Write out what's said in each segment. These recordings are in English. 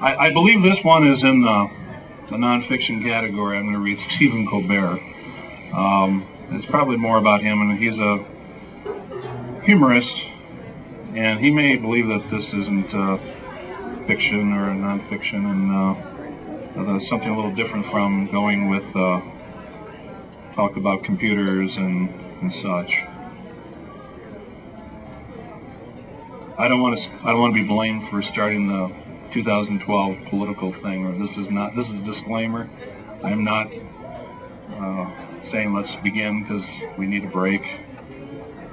I, I believe this one is in the, the nonfiction category. I'm going to read Stephen Colbert. Um, it's probably more about him, and he's a humorist, and he may believe that this isn't uh, fiction or nonfiction, and uh, something a little different from going with uh, talk about computers and, and such. I don't want to. I don't want to be blamed for starting the 2012 political thing. Or this is not. This is a disclaimer. I am not uh, saying let's begin because we need a break.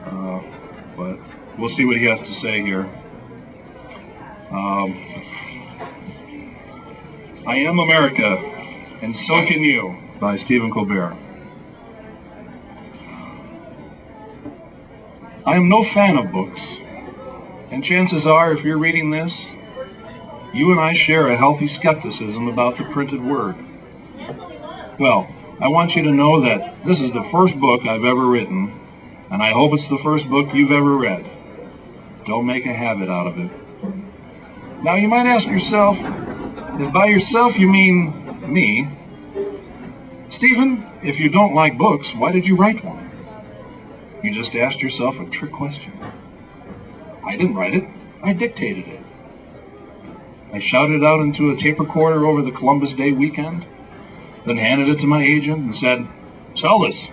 Uh, but we'll see what he has to say here. Um, I am America, and so can you, by Stephen Colbert. I am no fan of books. And chances are, if you're reading this, you and I share a healthy skepticism about the printed word. Well, I want you to know that this is the first book I've ever written, and I hope it's the first book you've ever read. Don't make a habit out of it. Now, you might ask yourself, if by yourself you mean me, Stephen, if you don't like books, why did you write one? You just asked yourself a trick question. I didn't write it. I dictated it. I shouted out into a tape recorder over the Columbus Day weekend, then handed it to my agent and said, Sell this.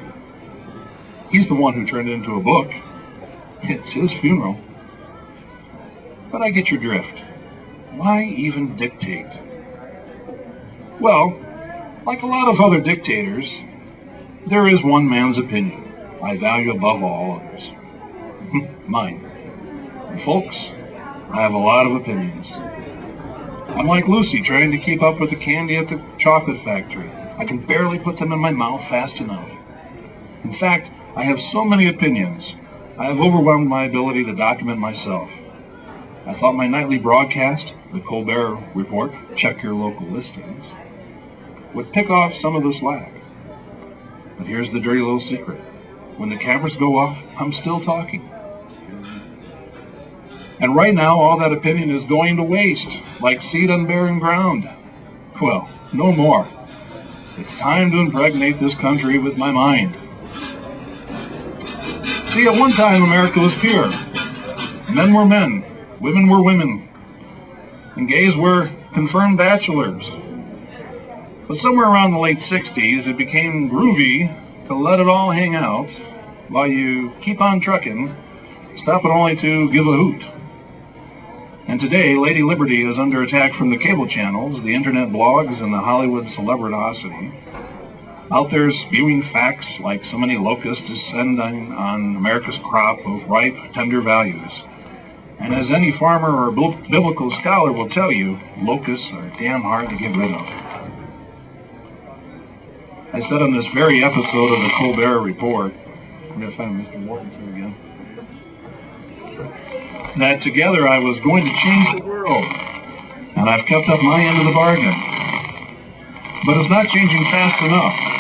He's the one who turned it into a book. It's his funeral. But I get your drift. Why even dictate? Well, like a lot of other dictators, there is one man's opinion I value above all others. Mine. Folks, I have a lot of opinions. I'm like Lucy trying to keep up with the candy at the chocolate factory. I can barely put them in my mouth fast enough. In fact, I have so many opinions, I have overwhelmed my ability to document myself. I thought my nightly broadcast, the Colbert Report, check your local listings, would pick off some of the slack. But here's the dirty little secret. When the cameras go off, I'm still talking. And right now, all that opinion is going to waste, like seed on barren ground. Well, no more. It's time to impregnate this country with my mind. See, at one time, America was pure. Men were men, women were women, and gays were confirmed bachelors. But somewhere around the late 60s, it became groovy to let it all hang out while you keep on trucking, stop it only to give a hoot. And today, Lady Liberty is under attack from the cable channels, the internet blogs, and the Hollywood celebrity. Out there spewing facts like so many locusts descending on America's crop of ripe, tender values. And as any farmer or biblical scholar will tell you, locusts are damn hard to get rid of. I said on this very episode of the Colbert Report, I'm going to find Mr. Here again that together I was going to change the world. And I've kept up my end of the bargain. But it's not changing fast enough.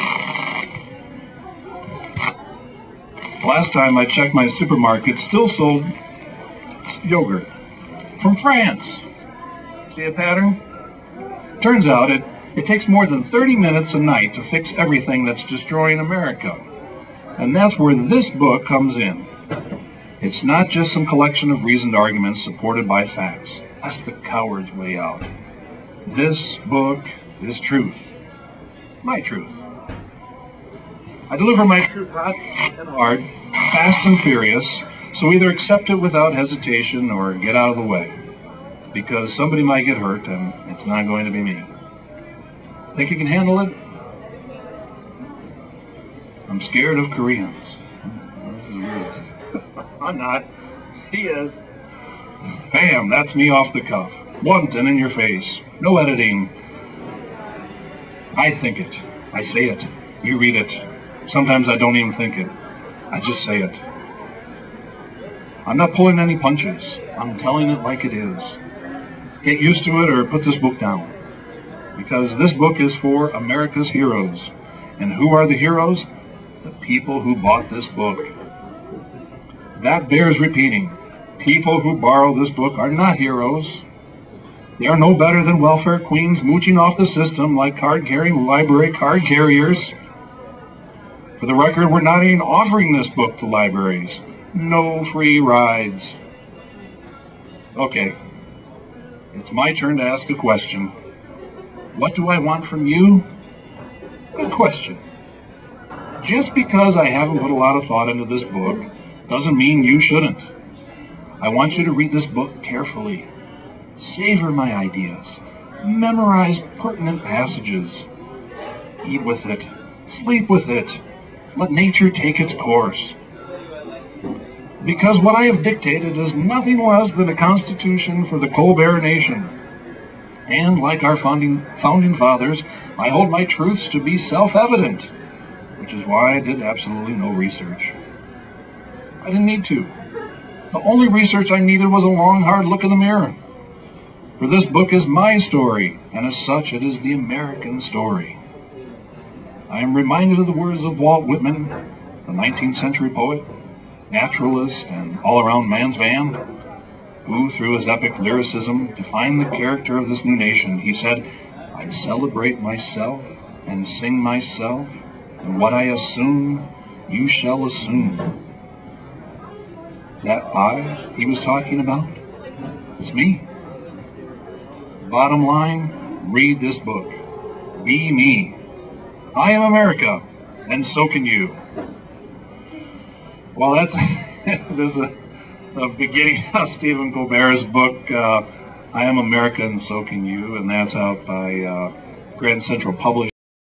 Last time I checked my supermarket, still sold yogurt from France. See a pattern? Turns out it, it takes more than 30 minutes a night to fix everything that's destroying America. And that's where this book comes in. It's not just some collection of reasoned arguments supported by facts. That's the coward's way out. This book is truth. My truth. I deliver my truth hot and hard, fast and furious, so either accept it without hesitation or get out of the way. Because somebody might get hurt and it's not going to be me. Think you can handle it? I'm scared of Koreans. This is weird. I'm not. He is. Bam, that's me off the cuff. Wanton in your face. No editing. I think it. I say it. You read it. Sometimes I don't even think it. I just say it. I'm not pulling any punches. I'm telling it like it is. Get used to it or put this book down. Because this book is for America's heroes. And who are the heroes? The people who bought this book. That bears repeating. People who borrow this book are not heroes. They are no better than welfare queens mooching off the system like card carrying library card carriers. For the record, we're not even offering this book to libraries. No free rides. Okay, it's my turn to ask a question. What do I want from you? Good question. Just because I haven't put a lot of thought into this book doesn't mean you shouldn't. I want you to read this book carefully. Savor my ideas. Memorize pertinent passages. Eat with it. Sleep with it. Let nature take its course. Because what I have dictated is nothing less than a constitution for the Colbert Nation. And like our founding, founding fathers, I hold my truths to be self-evident, which is why I did absolutely no research. I didn't need to. The only research I needed was a long, hard look in the mirror. For this book is my story, and as such, it is the American story. I am reminded of the words of Walt Whitman, the 19th century poet, naturalist, and all around man's man, who, through his epic lyricism, defined the character of this new nation. He said, I celebrate myself and sing myself, and what I assume, you shall assume. That I he was talking about, it's me. Bottom line, read this book. Be me. I am America, and so can you. Well, that's this is a, a beginning of Stephen Colbert's book, uh, I Am America, and So Can You, and that's out by uh, Grand Central Publishing.